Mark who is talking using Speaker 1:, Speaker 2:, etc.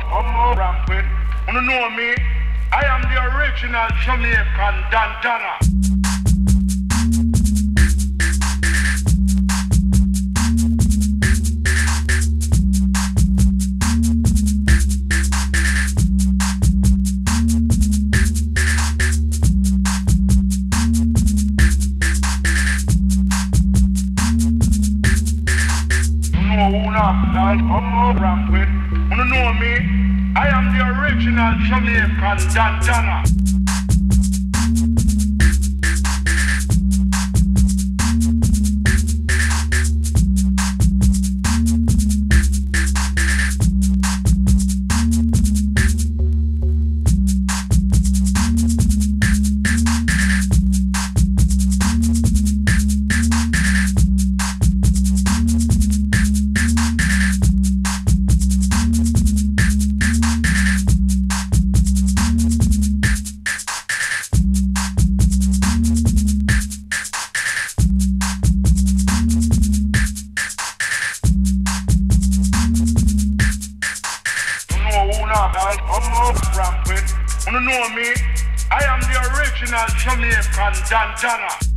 Speaker 1: come on, rampant. You know me? I am the original Jamaican on, rampant. Me? I am the original Jamaican Dantana. Come on, rampant. You know me? I am the original Jamaican Dantana.